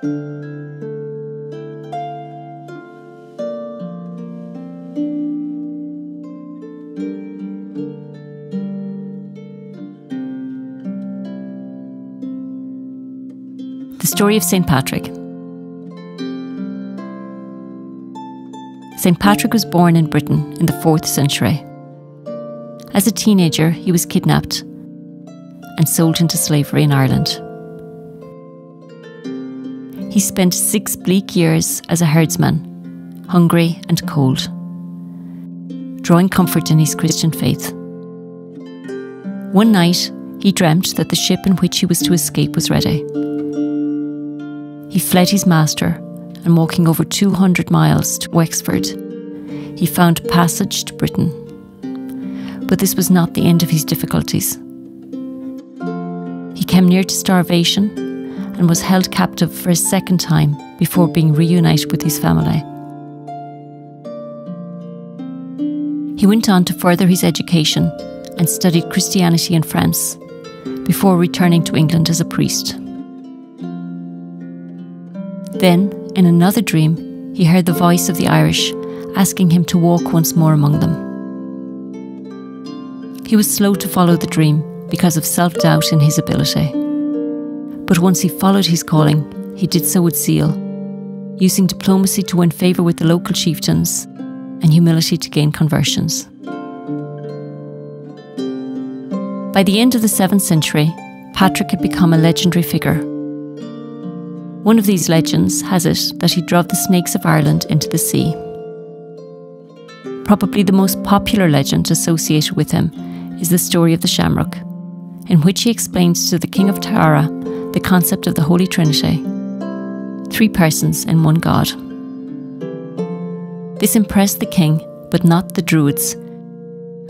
The story of St. Patrick. St. Patrick was born in Britain in the 4th century. As a teenager, he was kidnapped and sold into slavery in Ireland. He spent six bleak years as a herdsman, hungry and cold, drawing comfort in his Christian faith. One night, he dreamt that the ship in which he was to escape was ready. He fled his master and walking over 200 miles to Wexford, he found passage to Britain. But this was not the end of his difficulties. He came near to starvation and was held captive for a second time before being reunited with his family. He went on to further his education and studied Christianity in France before returning to England as a priest. Then, in another dream, he heard the voice of the Irish asking him to walk once more among them. He was slow to follow the dream because of self doubt in his ability. But once he followed his calling, he did so with zeal, using diplomacy to win favour with the local chieftains and humility to gain conversions. By the end of the 7th century, Patrick had become a legendary figure one of these legends has it that he drove the snakes of Ireland into the sea. Probably the most popular legend associated with him is the story of the shamrock, in which he explains to the King of Tara the concept of the Holy Trinity three persons in one God. This impressed the king, but not the Druids,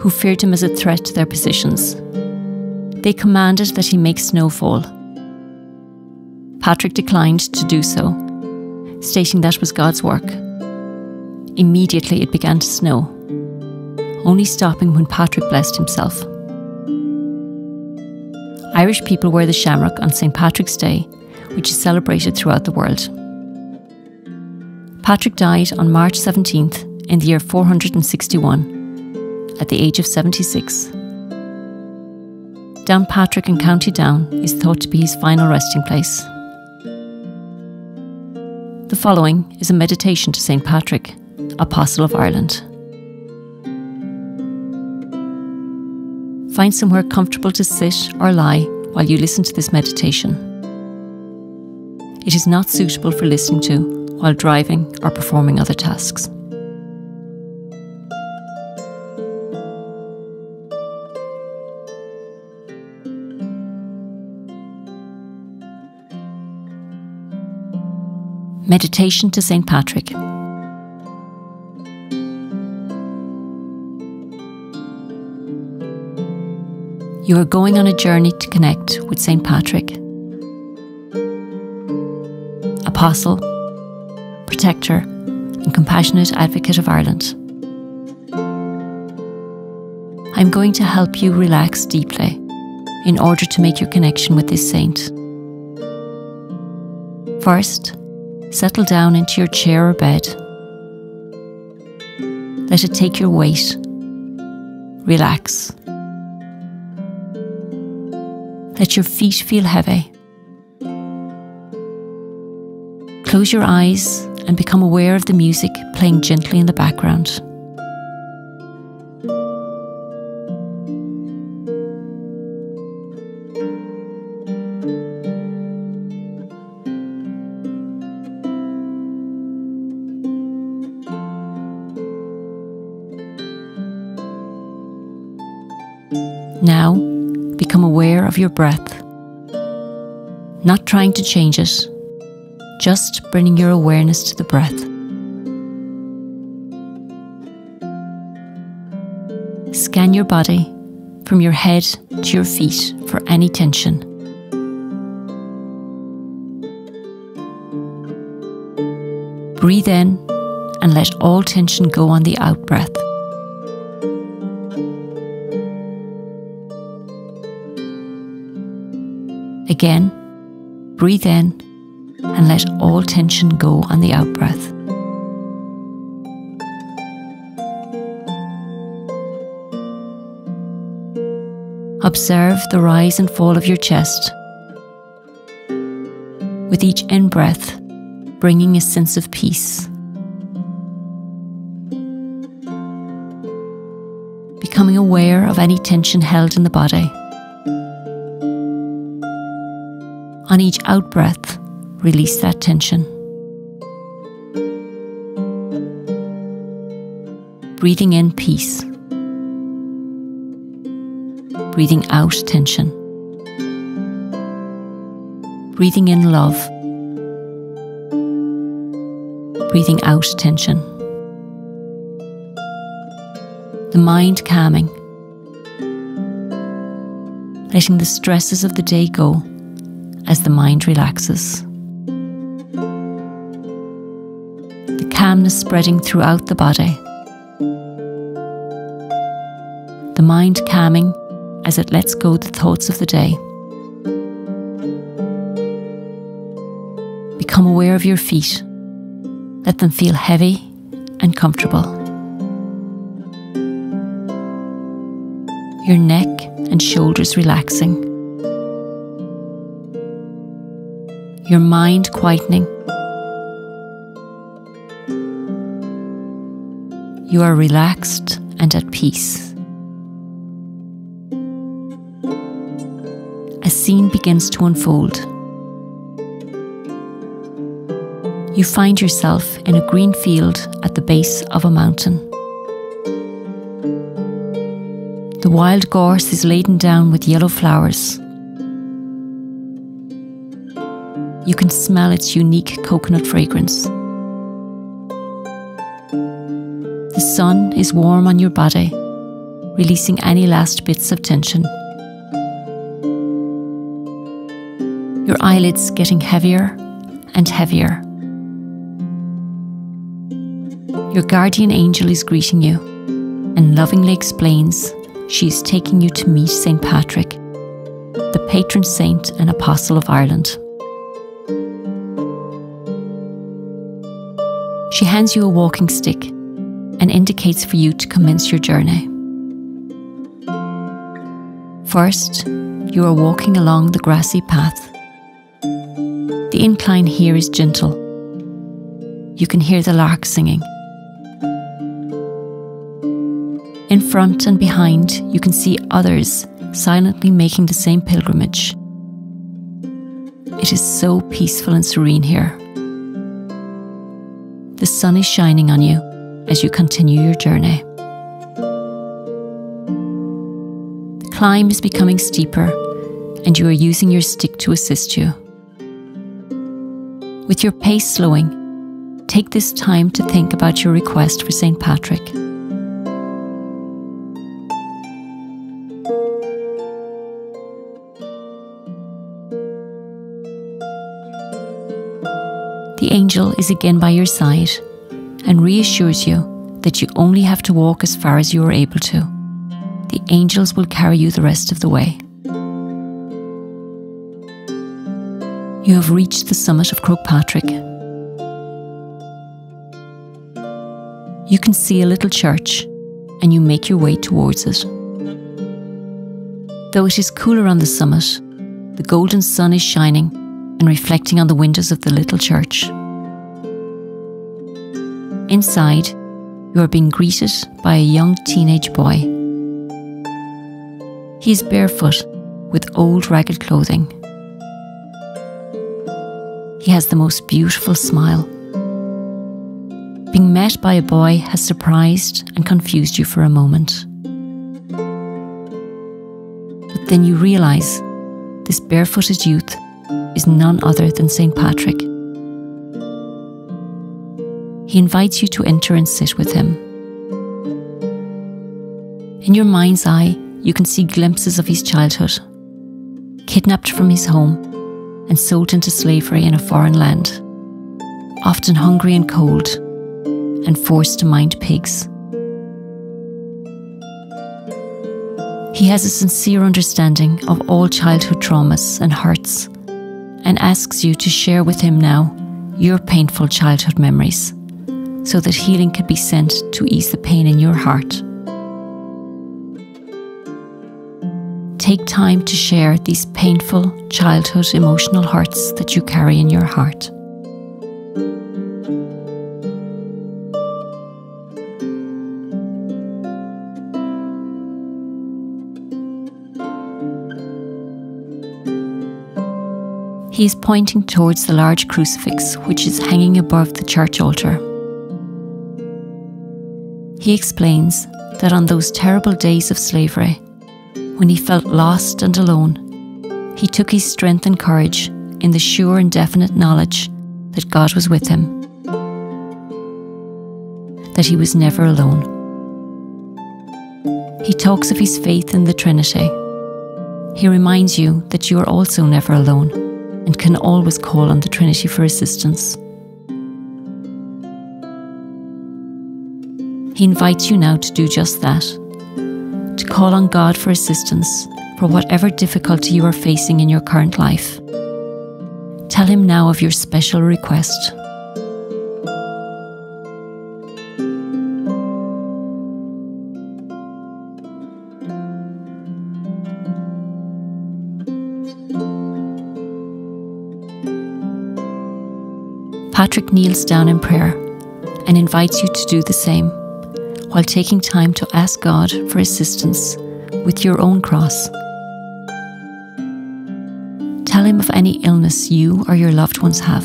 who feared him as a threat to their positions. They commanded that he make snowfall Patrick declined to do so, stating that was God's work. Immediately it began to snow, only stopping when Patrick blessed himself. Irish people wear the shamrock on St. Patrick's Day, which is celebrated throughout the world. Patrick died on March 17th in the year 461 at the age of 76. Downpatrick in County Down is thought to be his final resting place. The following is a meditation to St. Patrick, Apostle of Ireland. Find somewhere comfortable to sit or lie while you listen to this meditation. It is not suitable for listening to while driving or performing other tasks. Meditation to St. Patrick. You are going on a journey to connect with St. Patrick, Apostle, Protector, and Compassionate Advocate of Ireland. I'm going to help you relax deeply in order to make your connection with this saint. First, Settle down into your chair or bed. Let it take your weight. Relax. Let your feet feel heavy. Close your eyes and become aware of the music playing gently in the background. Become aware of your breath, not trying to change it, just bringing your awareness to the breath. Scan your body from your head to your feet for any tension. Breathe in and let all tension go on the out breath. Again, breathe in and let all tension go on the out breath. Observe the rise and fall of your chest. With each in breath, bringing a sense of peace. Becoming aware of any tension held in the body. On each out breath, release that tension. Breathing in peace breathing out tension. Breathing in love. Breathing out tension. The mind calming. Letting the stresses of the day go as the mind relaxes. The calmness spreading throughout the body. The mind calming as it lets go the thoughts of the day. Become aware of your feet. Let them feel heavy and comfortable. Your neck and shoulders relaxing. Your mind quietening. You are relaxed and at peace. a scene begins to unfold. You find yourself in a green field at the base of a mountain. The wild gorse is laden down with yellow flowers. You can smell its unique coconut fragrance. The sun is warm on your body, releasing any last bits of tension. your eyelids getting heavier and heavier. Your guardian angel is greeting you and lovingly explains she is taking you to meet St. Patrick, the patron saint and apostle of Ireland. She hands you a walking stick and indicates for you to commence your journey. First, you are walking along the grassy path the incline here is gentle. You can hear the lark singing. In front and behind, you can see others silently making the same pilgrimage. It is so peaceful and serene here. The sun is shining on you as you continue your journey. The climb is becoming steeper, and you are using your stick to assist you. With your pace slowing, take this time to think about your request for St. Patrick. The angel is again by your side and reassures you that you only have to walk as far as you are able to. The angels will carry you the rest of the way. You have reached the summit of Patrick. You can see a little church and you make your way towards it. Though it is cooler on the summit, the golden sun is shining and reflecting on the windows of the little church. Inside, you are being greeted by a young teenage boy. He is barefoot with old ragged clothing he has the most beautiful smile. Being met by a boy has surprised and confused you for a moment. But then you realise this barefooted youth is none other than St. Patrick. He invites you to enter and sit with him. In your mind's eye, you can see glimpses of his childhood, kidnapped from his home and sold into slavery in a foreign land, often hungry and cold, and forced to mind pigs. He has a sincere understanding of all childhood traumas and hurts and asks you to share with him now your painful childhood memories so that healing can be sent to ease the pain in your heart. Take time to share these painful childhood emotional hurts that you carry in your heart. He is pointing towards the large crucifix which is hanging above the church altar. He explains that on those terrible days of slavery, when he felt lost and alone, he took his strength and courage in the sure and definite knowledge that God was with him, that he was never alone. He talks of his faith in the Trinity. He reminds you that you are also never alone and can always call on the Trinity for assistance. He invites you now to do just that to call on God for assistance for whatever difficulty you are facing in your current life. Tell Him now of your special request. Patrick kneels down in prayer and invites you to do the same while taking time to ask God for assistance with your own cross. Tell Him of any illness you or your loved ones have.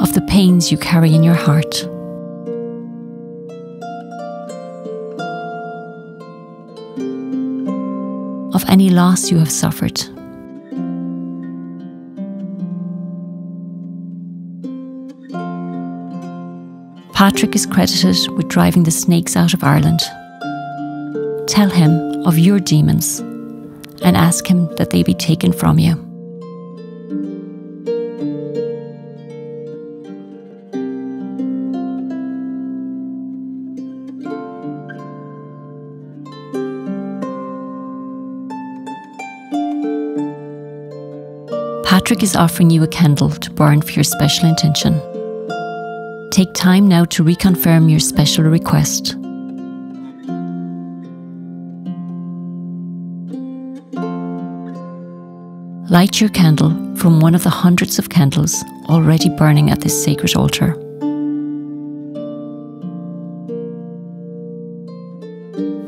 Of the pains you carry in your heart. Any loss you have suffered. Patrick is credited with driving the snakes out of Ireland. Tell him of your demons and ask him that they be taken from you. Offering you a candle to burn for your special intention. Take time now to reconfirm your special request. Light your candle from one of the hundreds of candles already burning at this sacred altar.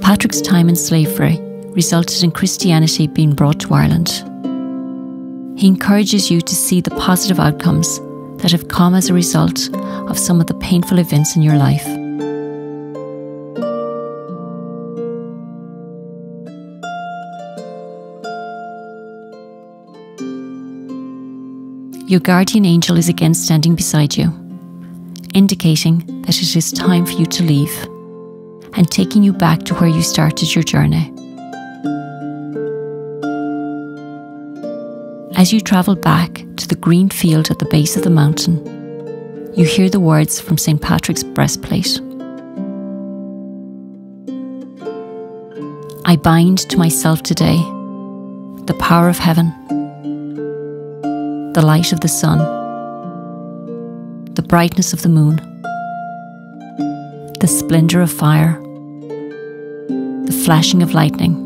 Patrick's time in slavery resulted in Christianity being brought to Ireland. He encourages you to see the positive outcomes that have come as a result of some of the painful events in your life. Your guardian angel is again standing beside you, indicating that it is time for you to leave and taking you back to where you started your journey. As you travel back to the green field at the base of the mountain, you hear the words from St. Patrick's breastplate. I bind to myself today the power of heaven, the light of the sun, the brightness of the moon, the splendour of fire, the flashing of lightning,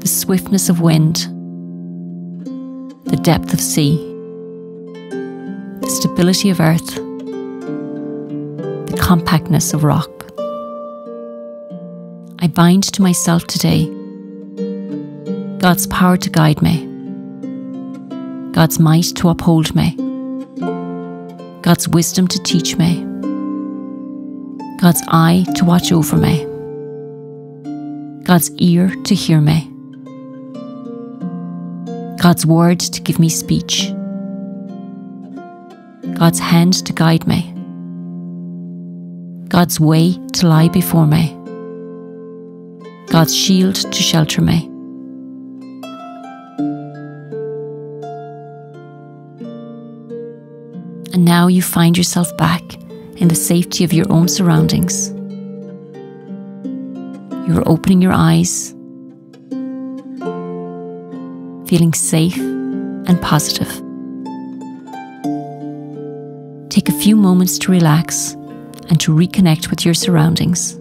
the swiftness of wind, the depth of sea the stability of earth, the compactness of rock. I bind to myself today God's power to guide me, God's might to uphold me, God's wisdom to teach me, God's eye to watch over me, God's ear to hear me, God's word to give me speech. God's hand to guide me, God's way to lie before me, God's shield to shelter me. And now you find yourself back in the safety of your own surroundings. You're opening your eyes, feeling safe and positive. Take a few moments to relax and to reconnect with your surroundings.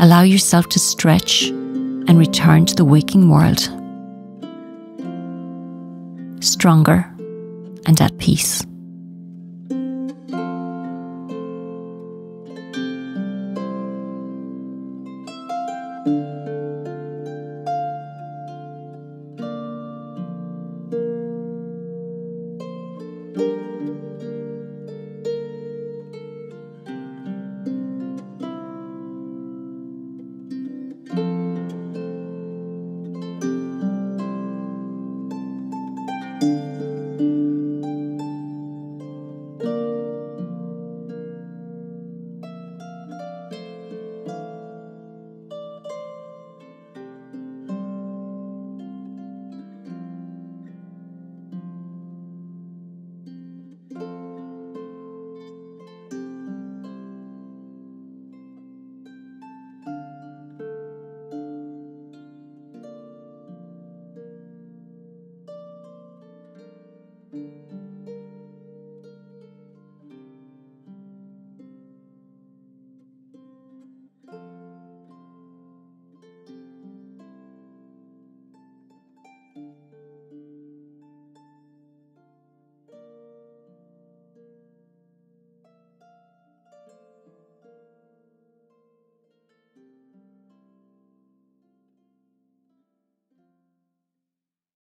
Allow yourself to stretch and return to the waking world. Stronger and at peace.